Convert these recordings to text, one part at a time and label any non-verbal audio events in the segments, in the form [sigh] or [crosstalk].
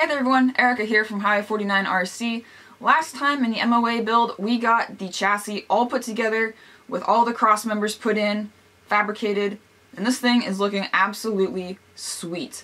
Hey there everyone, Erica here from High 49 RC. Last time in the MOA build, we got the chassis all put together with all the cross members put in, fabricated, and this thing is looking absolutely sweet.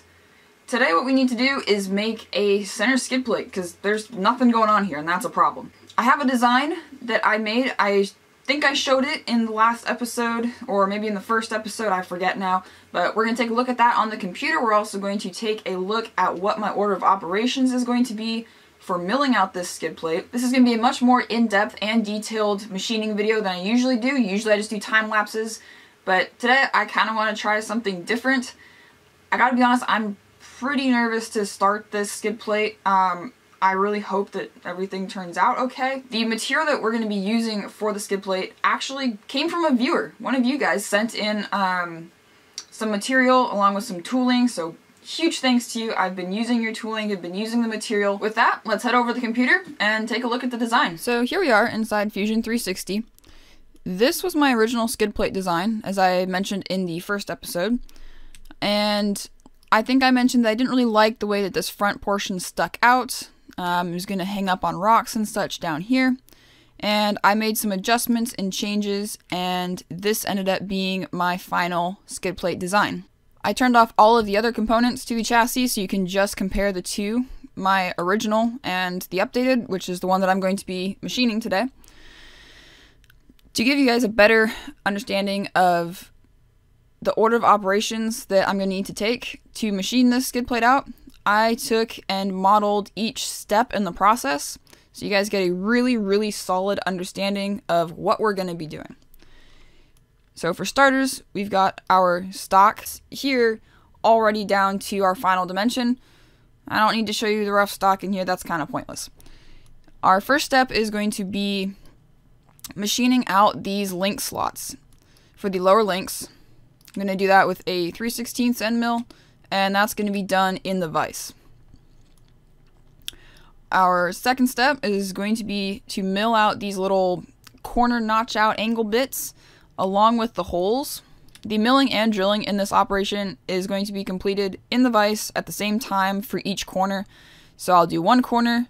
Today what we need to do is make a center skid plate because there's nothing going on here and that's a problem. I have a design that I made. I think I showed it in the last episode, or maybe in the first episode, I forget now. But we're going to take a look at that on the computer. We're also going to take a look at what my order of operations is going to be for milling out this skid plate. This is going to be a much more in-depth and detailed machining video than I usually do. Usually I just do time lapses, but today I kind of want to try something different. I gotta be honest, I'm pretty nervous to start this skid plate. Um, I really hope that everything turns out okay. The material that we're going to be using for the skid plate actually came from a viewer. One of you guys sent in um, some material along with some tooling, so huge thanks to you. I've been using your tooling, I've been using the material. With that, let's head over to the computer and take a look at the design. So here we are inside Fusion 360. This was my original skid plate design, as I mentioned in the first episode. And I think I mentioned that I didn't really like the way that this front portion stuck out. Um, it was going to hang up on rocks and such down here. And I made some adjustments and changes, and this ended up being my final skid plate design. I turned off all of the other components to the chassis so you can just compare the two, my original and the updated, which is the one that I'm going to be machining today. To give you guys a better understanding of the order of operations that I'm going to need to take to machine this skid plate out, I took and modeled each step in the process so you guys get a really, really solid understanding of what we're going to be doing. So for starters, we've got our stocks here already down to our final dimension. I don't need to show you the rough stock in here, that's kind of pointless. Our first step is going to be machining out these link slots. For the lower links, I'm going to do that with a 3 16 end mill and that's going to be done in the vise. Our second step is going to be to mill out these little corner notch out angle bits along with the holes. The milling and drilling in this operation is going to be completed in the vise at the same time for each corner. So I'll do one corner,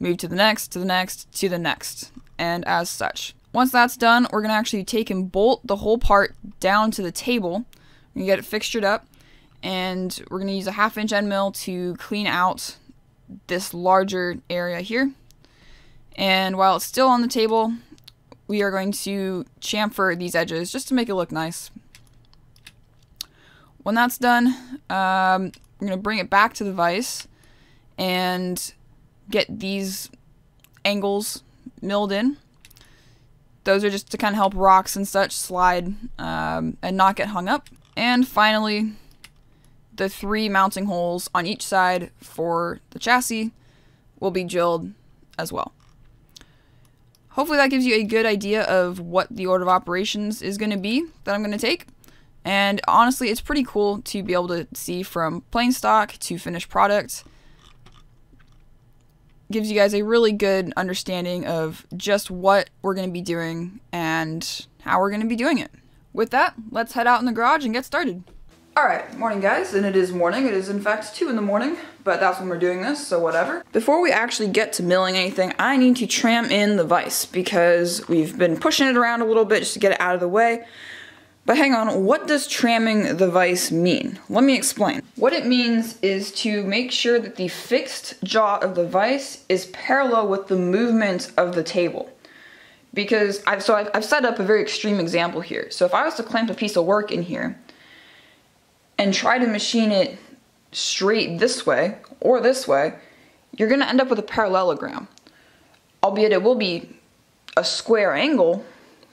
move to the next, to the next, to the next, and as such. Once that's done, we're going to actually take and bolt the whole part down to the table. We get it fixtured up and we're going to use a half inch end mill to clean out this larger area here. And while it's still on the table, we are going to chamfer these edges just to make it look nice. When that's done, um, we're going to bring it back to the vise and get these angles milled in. Those are just to kind of help rocks and such slide um, and not get hung up. And finally, the three mounting holes on each side for the chassis will be drilled as well. Hopefully that gives you a good idea of what the order of operations is going to be that I'm going to take. And honestly, it's pretty cool to be able to see from plain stock to finished product. Gives you guys a really good understanding of just what we're going to be doing and how we're going to be doing it. With that, let's head out in the garage and get started. Alright, morning guys, and it is morning. It is in fact 2 in the morning, but that's when we're doing this, so whatever. Before we actually get to milling anything, I need to tram in the vise because we've been pushing it around a little bit just to get it out of the way. But hang on, what does tramming the vise mean? Let me explain. What it means is to make sure that the fixed jaw of the vise is parallel with the movement of the table. Because I've, so I've, I've set up a very extreme example here. So if I was to clamp a piece of work in here, and try to machine it straight this way or this way, you're going to end up with a parallelogram. Albeit it will be a square angle,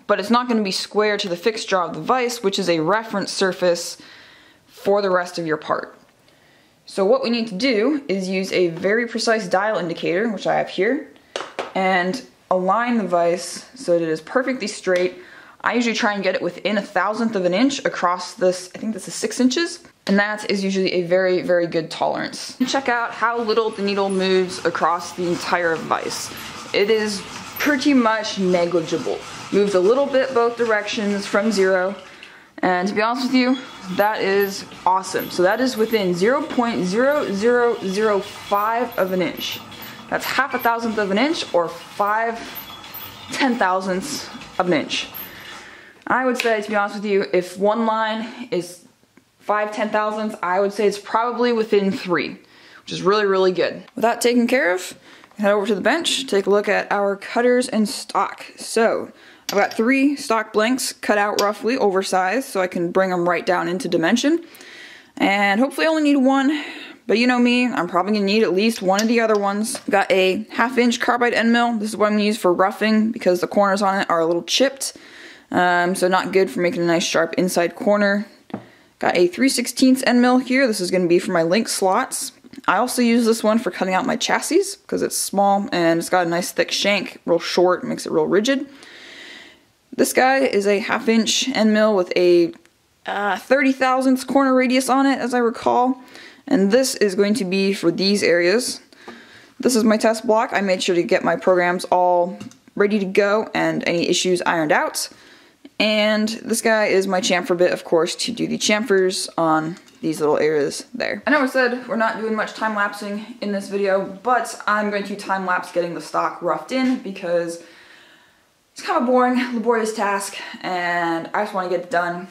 but it's not going to be square to the fixed jaw of the vise, which is a reference surface for the rest of your part. So what we need to do is use a very precise dial indicator, which I have here, and align the vise so that it is perfectly straight I usually try and get it within a thousandth of an inch across this, I think this is six inches. And that is usually a very, very good tolerance. Check out how little the needle moves across the entire vise. It is pretty much negligible. Moves a little bit both directions from zero, And to be honest with you, that is awesome. So that is within 0.0005 of an inch. That's half a thousandth of an inch or five ten thousandths of an inch. I would say, to be honest with you, if one line is five ten thousandths, I would say it's probably within three, which is really, really good. With that taken care of, head over to the bench, take a look at our cutters and stock. So, I've got three stock blanks cut out roughly, oversized, so I can bring them right down into dimension. And hopefully I only need one, but you know me, I'm probably gonna need at least one of the other ones. Got a half inch carbide end mill. This is what I'm gonna use for roughing because the corners on it are a little chipped. Um, so not good for making a nice sharp inside corner. Got a 3 16 end mill here. This is gonna be for my link slots. I also use this one for cutting out my chassis because it's small and it's got a nice thick shank, real short, makes it real rigid. This guy is a half inch end mill with a uh, 30 thousandths corner radius on it, as I recall. And this is going to be for these areas. This is my test block. I made sure to get my programs all ready to go and any issues ironed out. And this guy is my chamfer bit, of course, to do the chamfers on these little areas there. I know I said we're not doing much time lapsing in this video, but I'm going to time lapse getting the stock roughed in because it's kind of a boring, laborious task, and I just want to get it done.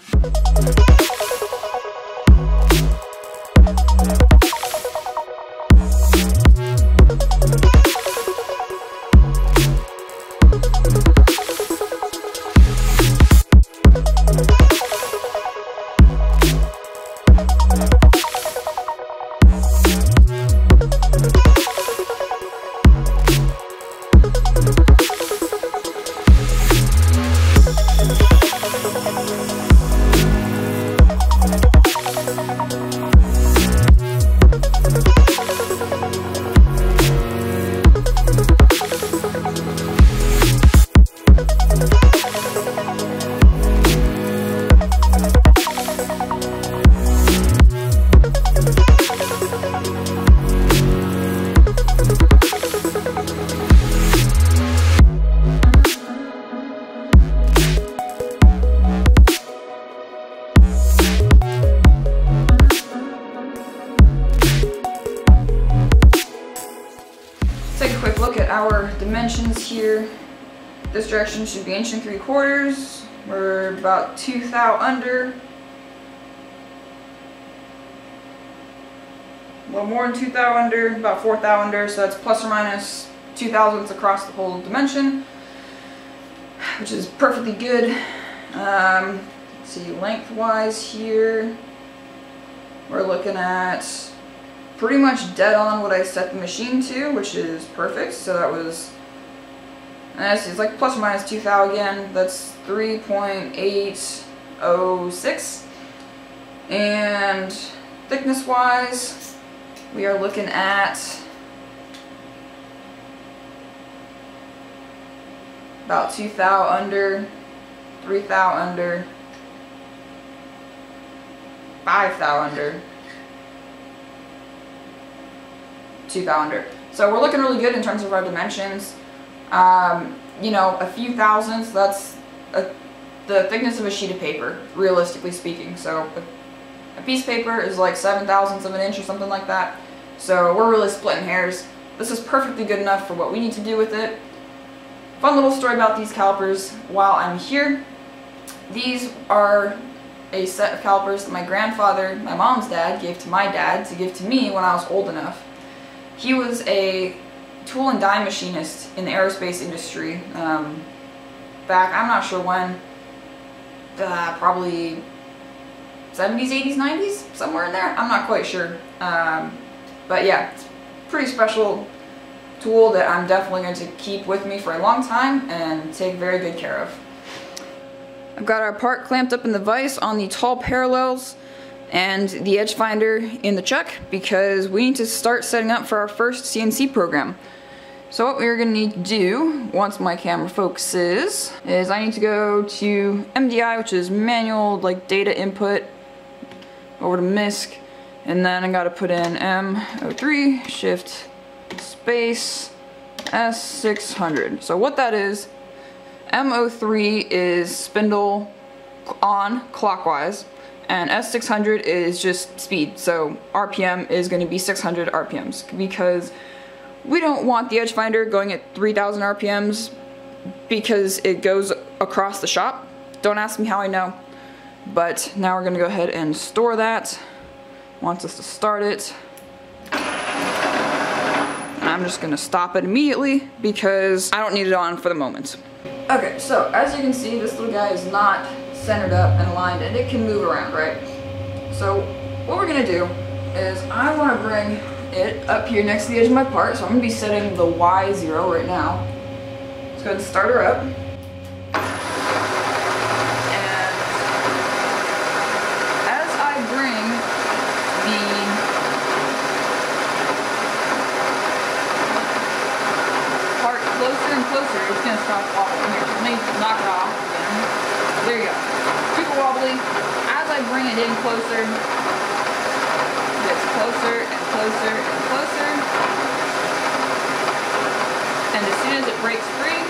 Should be inch and three quarters. We're about two thou under. A little more than two thou under, about four thou under, so that's plus or minus two thousandths across the whole dimension, which is perfectly good. Um, see, lengthwise here, we're looking at pretty much dead on what I set the machine to, which is perfect. So that was, and it's like plus or minus 2 thou again. That's 3.806. And thickness wise, we are looking at about 2 thou under, 3 thou under, 5 thou under. two thou So we're looking really good in terms of our dimensions. Um, you know, a few thousandths, that's a, the thickness of a sheet of paper, realistically speaking. So a, a piece of paper is like seven thousandths of an inch or something like that. So we're really splitting hairs. This is perfectly good enough for what we need to do with it. Fun little story about these calipers while I'm here. These are a set of calipers that my grandfather, my mom's dad, gave to my dad to give to me when I was old enough. He was a tool and die machinist in the aerospace industry um, back, I'm not sure when, uh, probably 70s, 80s, 90s, somewhere in there. I'm not quite sure. Um, but yeah, it's pretty special tool that I'm definitely going to keep with me for a long time and take very good care of. I've got our part clamped up in the vise on the tall parallels and the edge finder in the chuck because we need to start setting up for our first CNC program. So what we're gonna need to do, once my camera focuses, is I need to go to MDI, which is manual like data input, over to MISC, and then I gotta put in M03, shift, space, S600. So what that is, M03 is spindle on clockwise and S600 is just speed. So RPM is going to be 600 RPMs because we don't want the edge finder going at 3000 RPMs because it goes across the shop. Don't ask me how I know. But now we're going to go ahead and store that. Wants us to start it. And I'm just going to stop it immediately because I don't need it on for the moment. Okay, so as you can see, this little guy is not centered up and aligned and it can move around, right? So what we're gonna do is I wanna bring it up here next to the edge of my part. So I'm gonna be setting the Y0 right now. Let's go ahead and start her up. And as I bring the part closer and closer, it's gonna stop wobbling here. Let me knock it off again. There you go. Super wobbly. As I bring it in closer, it gets closer and closer and closer. And as soon as it breaks free,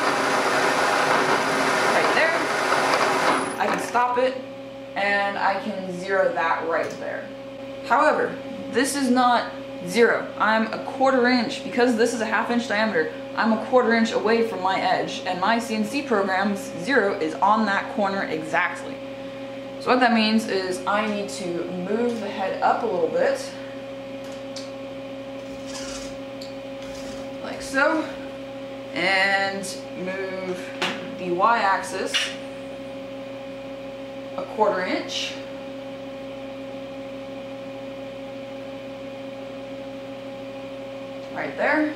right there, I can stop it and I can zero that right there. However, this is not zero. I'm a quarter inch, because this is a half inch diameter, I'm a quarter inch away from my edge, and my CNC program's zero is on that corner exactly. So what that means is I need to move the head up a little bit, like so, and move the y-axis a quarter inch, right there.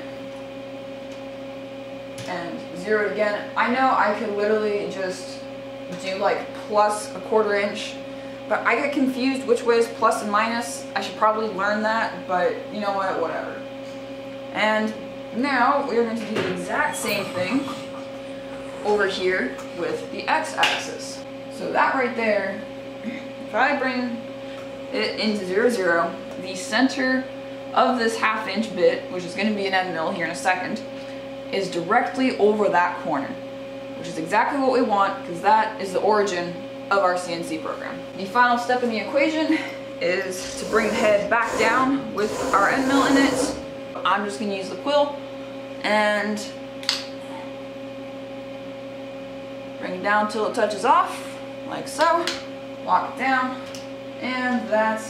And zero it again. I know I could literally just do like plus a quarter inch, but I get confused which way is plus and minus. I should probably learn that, but you know what, whatever. And now we're going to do the exact same thing over here with the x-axis. So that right there, if I bring it into zero, zero, the center of this half inch bit, which is going to be an end mill here in a second, is directly over that corner, which is exactly what we want because that is the origin of our CNC program. The final step in the equation is to bring the head back down with our end mill in it. I'm just going to use the quill and bring it down till it touches off, like so. Lock it down, and that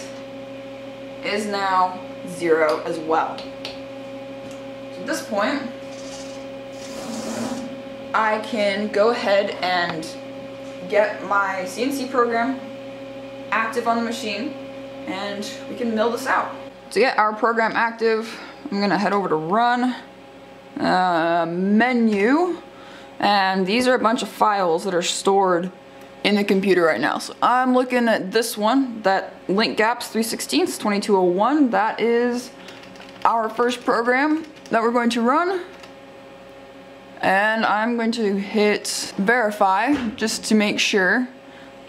is now zero as well. So at this point, I can go ahead and get my CNC program active on the machine and we can mill this out. To get our program active, I'm gonna head over to run, uh, menu, and these are a bunch of files that are stored in the computer right now. So I'm looking at this one, that link gaps 316 2201. That is our first program that we're going to run. And I'm going to hit verify just to make sure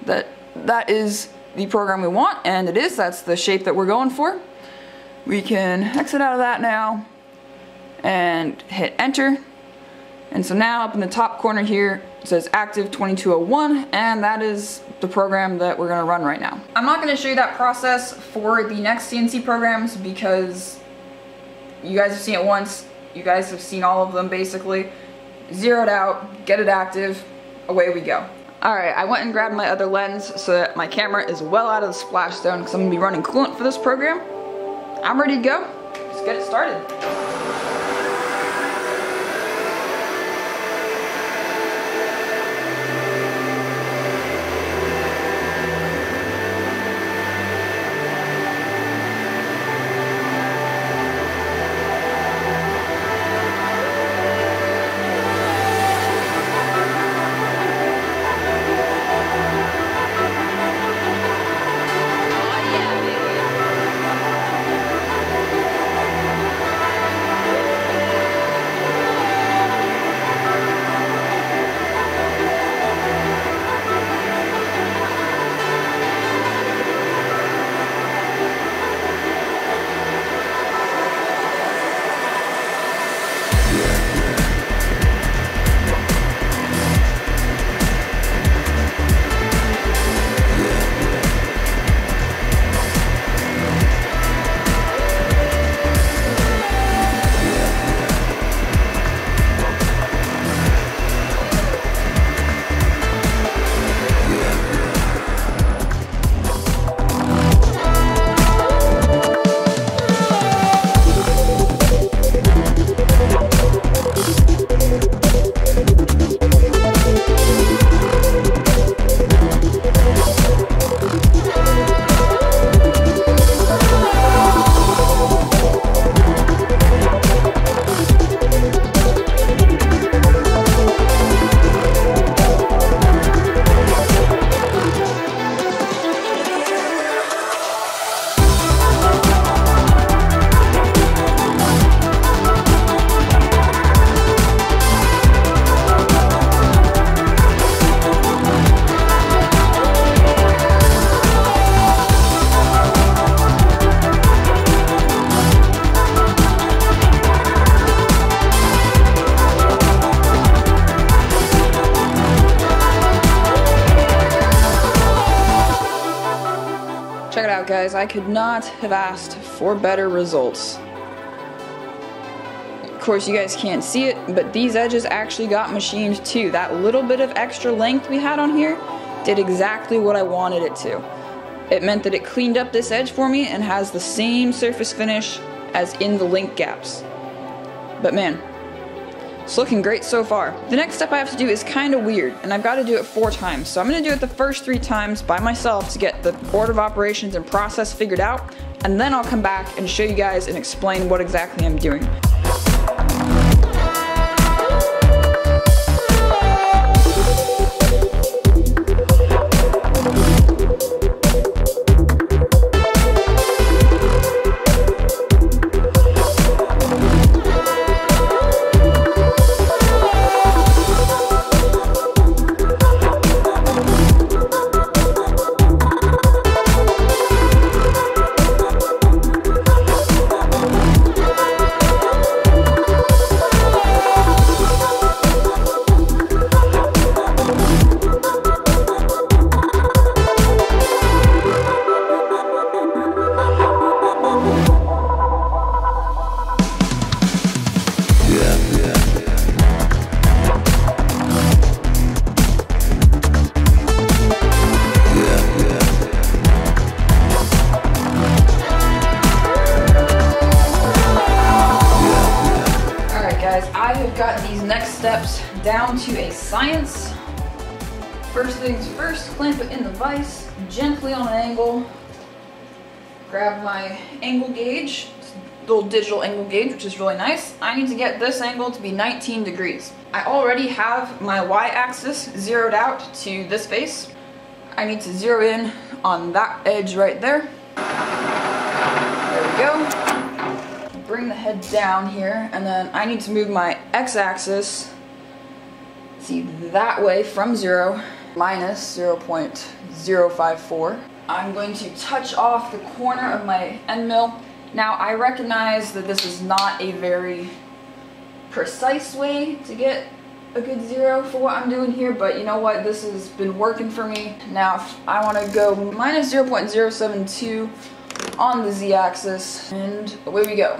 that that is the program we want, and it is, that's the shape that we're going for. We can exit out of that now and hit enter. And so now up in the top corner here, it says active 2201, and that is the program that we're gonna run right now. I'm not gonna show you that process for the next CNC programs because you guys have seen it once, you guys have seen all of them basically. Zero it out, get it active, away we go. Alright, I went and grabbed my other lens so that my camera is well out of the splash zone because I'm gonna be running coolant for this program. I'm ready to go, let's get it started. Have asked for better results. Of course, you guys can't see it, but these edges actually got machined too. That little bit of extra length we had on here did exactly what I wanted it to. It meant that it cleaned up this edge for me and has the same surface finish as in the link gaps. But man, it's looking great so far. The next step I have to do is kind of weird, and I've got to do it four times. So I'm going to do it the first three times by myself to get the order of operations and process figured out, and then I'll come back and show you guys and explain what exactly I'm doing. Digital angle gauge, which is really nice. I need to get this angle to be 19 degrees. I already have my y-axis zeroed out to this face. I need to zero in on that edge right there. There we go. Bring the head down here, and then I need to move my x-axis see that way from zero minus 0.054. I'm going to touch off the corner of my end mill. Now I recognize that this is not a very precise way to get a good zero for what I'm doing here, but you know what, this has been working for me. Now I want to go minus 0.072 on the z-axis, and away we go.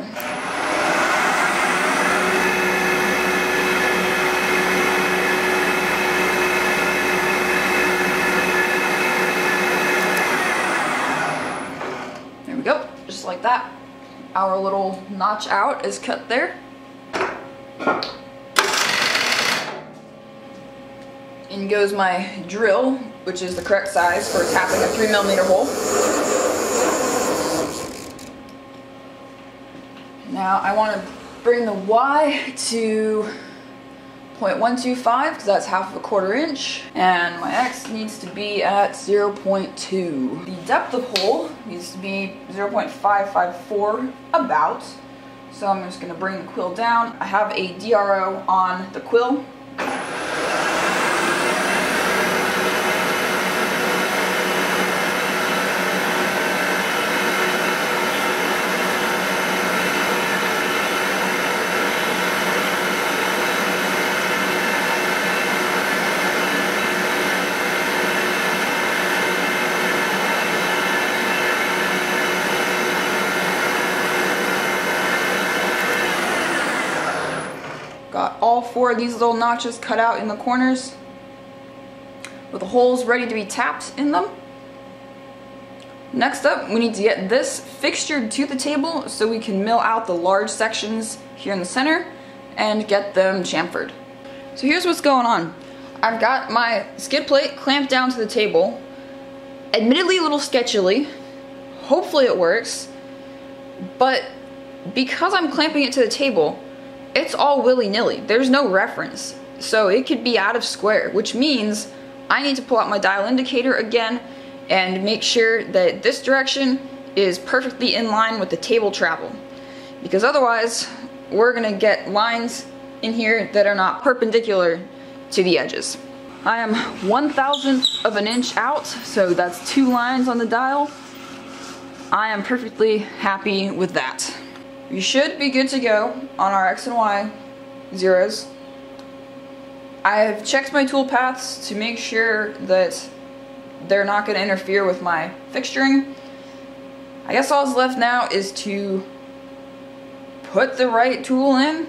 There we go, just like that. Our little notch out is cut there. In goes my drill, which is the correct size for tapping a three millimeter hole. Now I want to bring the Y to 0.125 because that's half of a quarter inch and my X needs to be at 0.2. The depth of hole needs to be 0.554 about so I'm just going to bring the quill down. I have a DRO on the quill all four of these little notches cut out in the corners with the holes ready to be tapped in them. Next up, we need to get this fixtured to the table so we can mill out the large sections here in the center and get them chamfered. So here's what's going on. I've got my skid plate clamped down to the table, admittedly a little sketchily, hopefully it works, but because I'm clamping it to the table, it's all willy-nilly. There's no reference. So it could be out of square, which means I need to pull out my dial indicator again and make sure that this direction is perfectly in line with the table travel. Because otherwise, we're gonna get lines in here that are not perpendicular to the edges. I am one thousandth of an inch out, so that's two lines on the dial. I am perfectly happy with that. We should be good to go on our X and Y zeros. I have checked my tool paths to make sure that they're not going to interfere with my fixturing. I guess all that's left now is to put the right tool in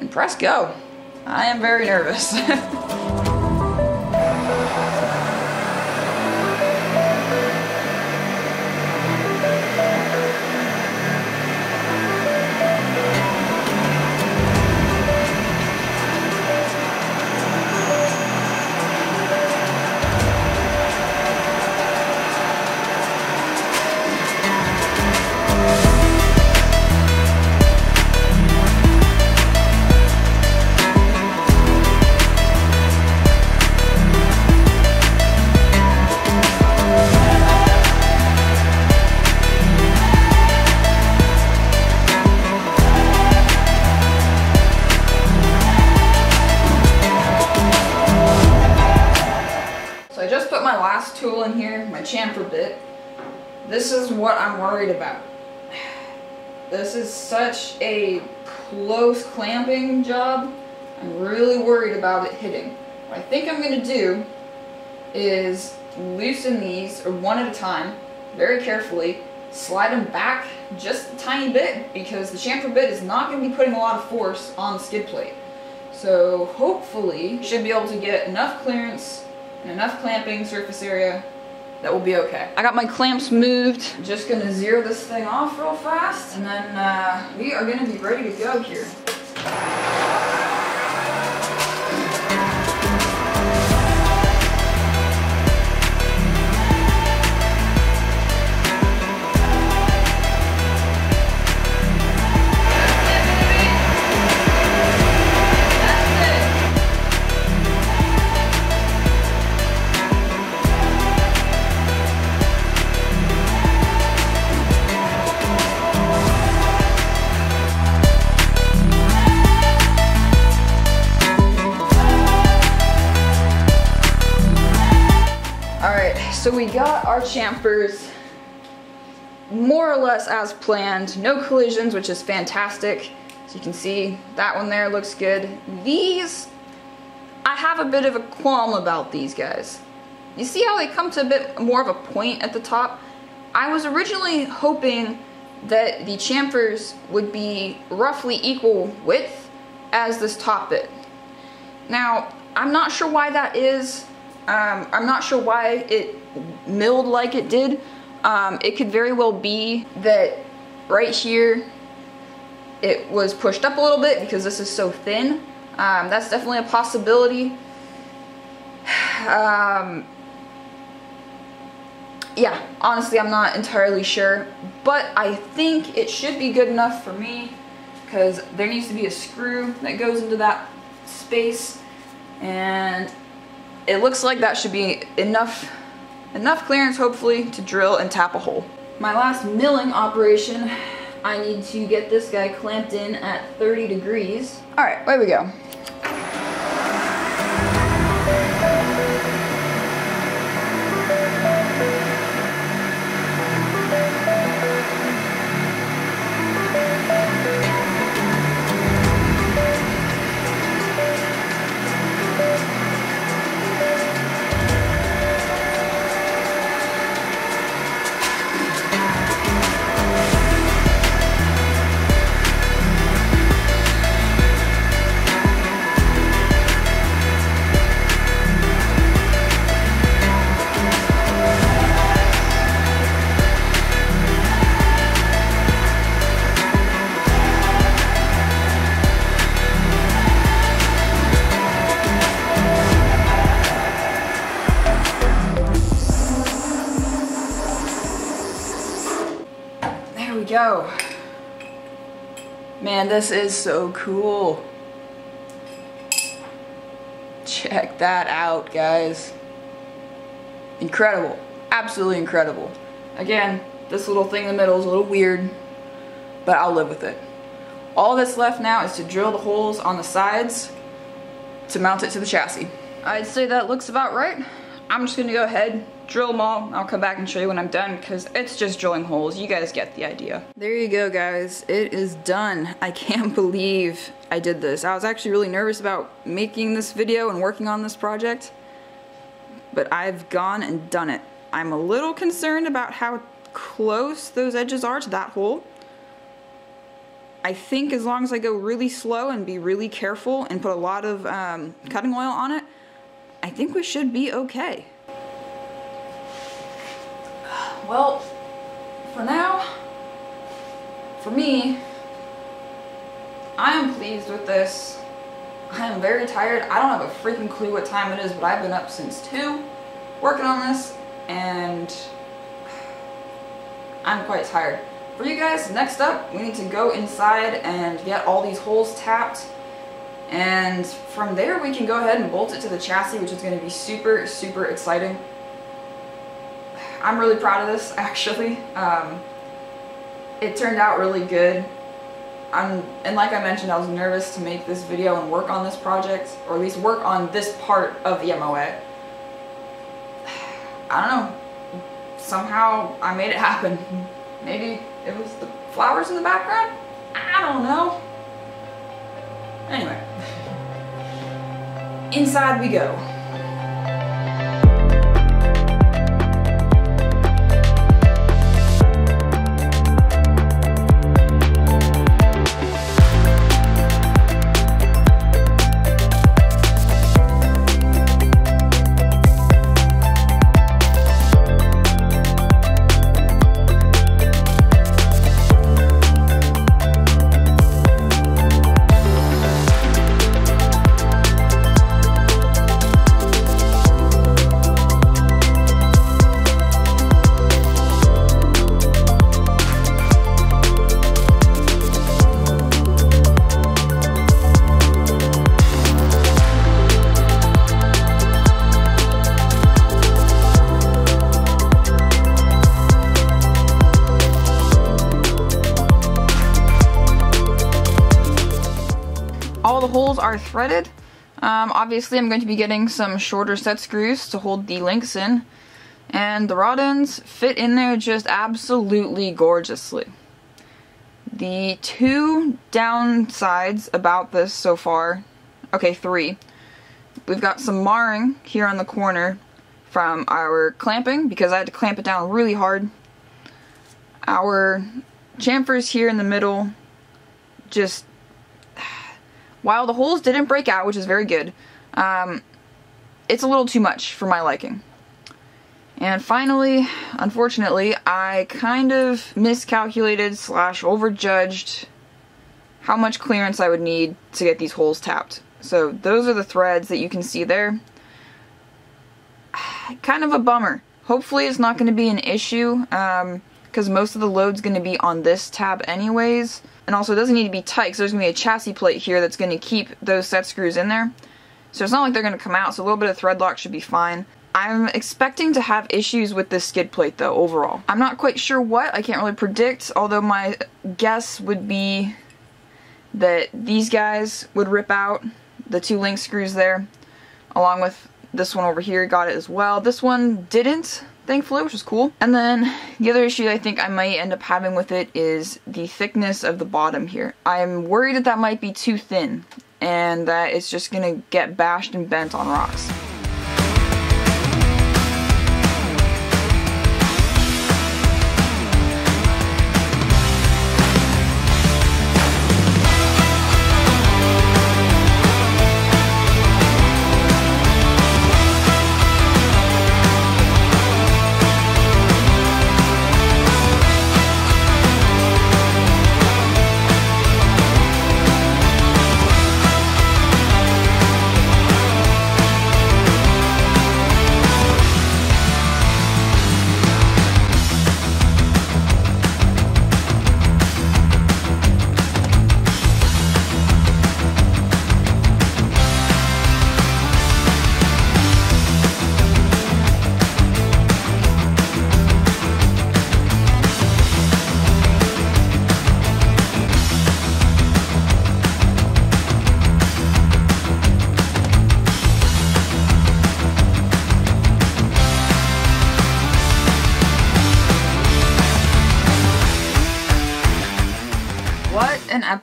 and press go. I am very nervous. [laughs] such a close clamping job. I'm really worried about it hitting. What I think I'm going to do is loosen these one at a time, very carefully, slide them back just a tiny bit because the chamfer bit is not going to be putting a lot of force on the skid plate. So hopefully should be able to get enough clearance and enough clamping surface area that will be okay. I got my clamps moved. Just gonna zero this thing off real fast and then uh, we are gonna be ready to go here. So we got our chamfers more or less as planned. No collisions, which is fantastic. So you can see that one there looks good. These, I have a bit of a qualm about these guys. You see how they come to a bit more of a point at the top? I was originally hoping that the chamfers would be roughly equal width as this top bit. Now, I'm not sure why that is. Um, I'm not sure why it milled like it did. Um, it could very well be that right here it was pushed up a little bit because this is so thin. Um, that's definitely a possibility. Um, yeah, honestly, I'm not entirely sure, but I think it should be good enough for me because there needs to be a screw that goes into that space and it looks like that should be enough, enough clearance hopefully to drill and tap a hole. My last milling operation, I need to get this guy clamped in at 30 degrees. All right, away we go. Man, this is so cool. Check that out, guys. Incredible. Absolutely incredible. Again, this little thing in the middle is a little weird, but I'll live with it. All that's left now is to drill the holes on the sides to mount it to the chassis. I'd say that looks about right. I'm just gonna go ahead, drill them all. I'll come back and show you when I'm done because it's just drilling holes. You guys get the idea. There you go, guys. It is done. I can't [laughs] believe I did this. I was actually really nervous about making this video and working on this project, but I've gone and done it. I'm a little concerned about how close those edges are to that hole. I think as long as I go really slow and be really careful and put a lot of um, cutting oil on it, I think we should be okay. Well, for now, for me, I am pleased with this. I am very tired. I don't have a freaking clue what time it is, but I've been up since 2 working on this, and I'm quite tired. For you guys, next up, we need to go inside and get all these holes tapped. And from there, we can go ahead and bolt it to the chassis, which is going to be super, super exciting. I'm really proud of this, [laughs] actually. Um, it turned out really good. I'm, and like I mentioned, I was nervous to make this video and work on this project, or at least work on this part of the MOA. [sighs] I don't know. Somehow I made it happen. [laughs] Maybe it was the flowers in the background? I don't know. Anyway. [laughs] Inside we go. Are threaded. Um, obviously I'm going to be getting some shorter set screws to hold the links in. And the rod ends fit in there just absolutely gorgeously. The two downsides about this so far, okay three, we've got some marring here on the corner from our clamping because I had to clamp it down really hard. Our chamfers here in the middle just while the holes didn't break out, which is very good, um, it's a little too much for my liking. And finally, unfortunately, I kind of miscalculated slash overjudged how much clearance I would need to get these holes tapped. So those are the threads that you can see there. [sighs] kind of a bummer. Hopefully it's not going to be an issue, because um, most of the load's going to be on this tab anyways. And also it doesn't need to be tight because there's going to be a chassis plate here that's going to keep those set screws in there. So it's not like they're going to come out, so a little bit of thread lock should be fine. I'm expecting to have issues with this skid plate though, overall. I'm not quite sure what, I can't really predict, although my guess would be that these guys would rip out, the two link screws there, along with this one over here got it as well. This one didn't, thankfully, which is cool. And then the other issue I think I might end up having with it is the thickness of the bottom here. I'm worried that that might be too thin and that it's just gonna get bashed and bent on rocks.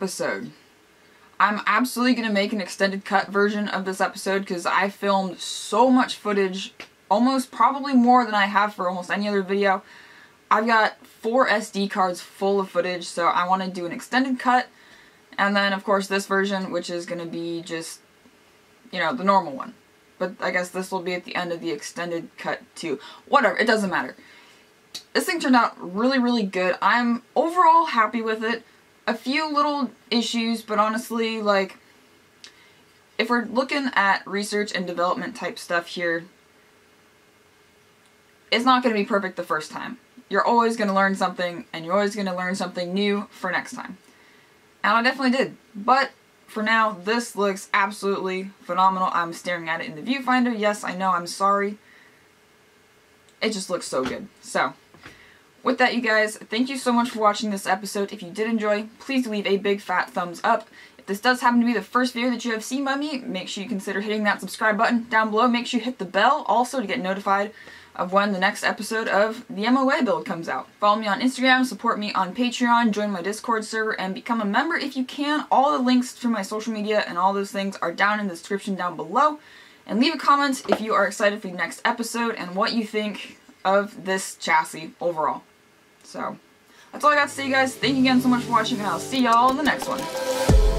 Episode. I'm absolutely going to make an extended cut version of this episode because I filmed so much footage, almost probably more than I have for almost any other video. I've got four SD cards full of footage, so I want to do an extended cut. And then, of course, this version, which is going to be just, you know, the normal one. But I guess this will be at the end of the extended cut too. Whatever, it doesn't matter. This thing turned out really, really good. I'm overall happy with it. A few little issues, but honestly, like, if we're looking at research and development type stuff here, it's not going to be perfect the first time. You're always going to learn something, and you're always going to learn something new for next time. And I definitely did. But for now, this looks absolutely phenomenal. I'm staring at it in the viewfinder. Yes, I know, I'm sorry. It just looks so good. So, with that, you guys, thank you so much for watching this episode. If you did enjoy, please leave a big fat thumbs up. If this does happen to be the first video that you have seen by me, make sure you consider hitting that subscribe button down below. Make sure you hit the bell also to get notified of when the next episode of the MOA build comes out. Follow me on Instagram, support me on Patreon, join my Discord server, and become a member if you can. All the links to my social media and all those things are down in the description down below. And leave a comment if you are excited for the next episode and what you think of this chassis overall. So, that's all I got to say, guys. Thank you again so much for watching, and I'll see y'all in the next one.